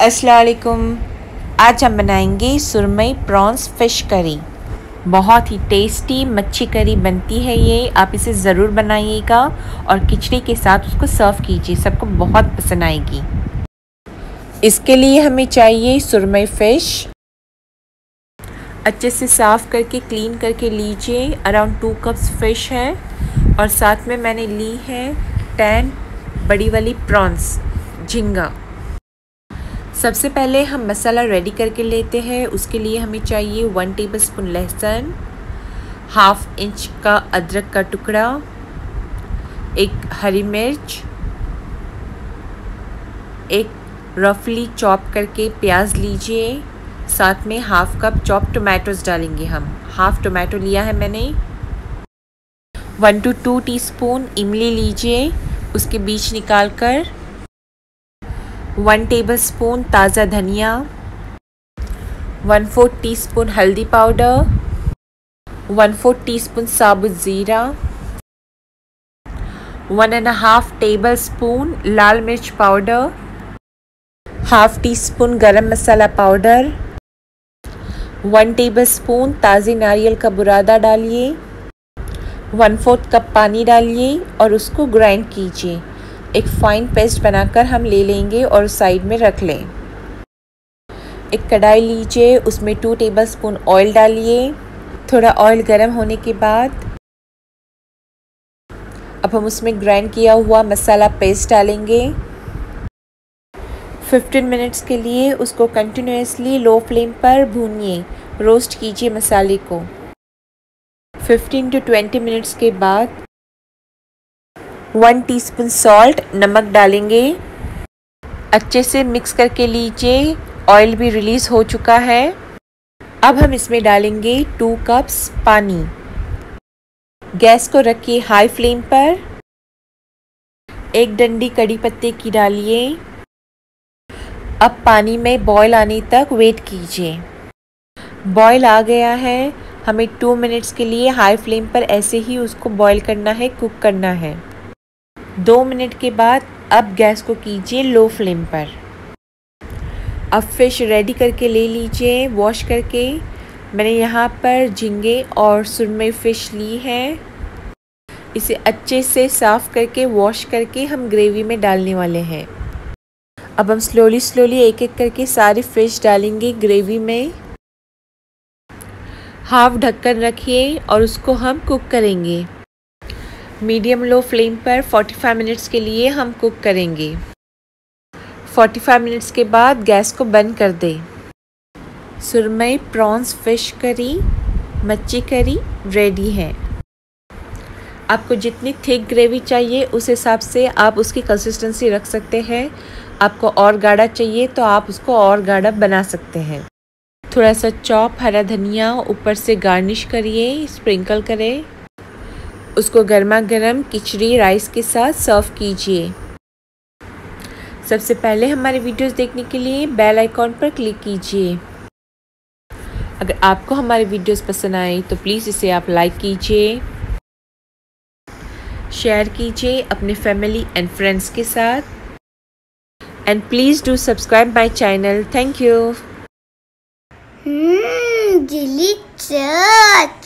असलकुम आज हम बनाएँगे सुरमई प्रॉन्स फ़िश करी। बहुत ही टेस्टी मच्छी करी बनती है ये। आप इसे ज़रूर बनाइएगा और खिचड़ी के साथ उसको सर्व कीजिए। सबको बहुत पसंद आएगी। इसके लिए हमें चाहिए सुरमई फ़िश। अच्छे से साफ़ करके, क्लीन करके लीजिए। अराउंड टू कप्स फ़िश है। और साथ में मैंने ली है टेन बड़ी वाली प्रॉन्स, झिंगा। सबसे पहले हम मसाला रेडी करके लेते हैं। उसके लिए हमें चाहिए वन टेबल स्पून लहसुन हाफ़ इंच का अदरक का टुकड़ा, एक हरी मिर्च, एक रफली चॉप करके प्याज लीजिए। साथ में हाफ़ कप चॉप टोमेटोज डालेंगे हम। हाफ़ टोमेटो लिया है मैंने। वन टू टू टीस्पून इमली लीजिए। उसके बीज निकाल कर वन टेबल स्पून ताज़ा धनिया वन फोर्थ टी स्पून हल्दी powder one fourth teaspoon साबुत ज़ीरा one and half tablespoon लाल मिर्च powder half teaspoon garam masala powder one tablespoon ताज़ी नारियल का बुरादा डालिए वन फोर्थ कप पानी डालिए और उसको ग्राइंड कीजिए एक फ़ाइन पेस्ट बनाकर हम ले लेंगे और साइड में रख लें। एक कढ़ाई लीजिए, उसमें टू टेबल स्पून ऑयल डालिए। थोड़ा ऑयल गर्म होने के बाद अब हम उसमें ग्राइंड किया हुआ मसाला पेस्ट डालेंगे। 15 मिनट्स के लिए उसको कंटिन्यूसली लो फ्लेम पर भूनिए। रोस्ट कीजिए मसाले को। 15 टू 20 मिनट्स के बाद वन टीस्पून सॉल्ट नमक डालेंगे। अच्छे से मिक्स करके लीजिए। ऑयल भी रिलीज़ हो चुका है। अब हम इसमें डालेंगे टू कप्स पानी। गैस को रखिए हाई फ्लेम पर। एक डंडी कड़ी पत्ते की डालिए। अब पानी में बॉईल आने तक वेट कीजिए। बॉईल आ गया है। हमें टू मिनट्स के लिए हाई फ्लेम पर ऐसे ही उसको बॉईल करना है कुक करना है। दो मिनट के बाद अब गैस को कीजिए लो फ्लेम पर। अब फ़िश रेडी करके ले लीजिए वॉश करके। मैंने यहाँ पर झींगे और सुरमई फ़िश ली है। इसे अच्छे से साफ़ करके वॉश करके हम ग्रेवी में डालने वाले हैं। अब हम स्लोली स्लोली एक एक करके सारी फ़िश डालेंगे ग्रेवी में। हाफ़ ढक्कन रखिए और उसको हम कुक करेंगे। मीडियम लो फ्लेम पर 45 मिनट्स के लिए हम कुक करेंगे। 45 मिनट्स के बाद गैस को बंद कर दें। सुरमई प्रॉन्स फ़िश करी मच्छी करी रेडी है। आपको जितनी थिक ग्रेवी चाहिए, उस हिसाब से आप उसकी कंसिस्टेंसी रख सकते हैं। आपको और गाढ़ा चाहिए तो आप उसको और गाढ़ा बना सकते हैं। थोड़ा सा चॉप, हरा धनिया ऊपर से गार्निश करिए स्प्रिंकल करें। उसको गर्मा गर्म खिचड़ी राइस के साथ सर्व कीजिए। सबसे पहले हमारे वीडियोस देखने के लिए बेल आइकॉन पर क्लिक कीजिए। अगर आपको हमारे वीडियोस पसंद आए तो प्लीज़ इसे आप लाइक कीजिए शेयर कीजिए अपने फैमिली एंड फ्रेंड्स के साथ। And please do subscribe my channel. Thank you. Mmm, delicious.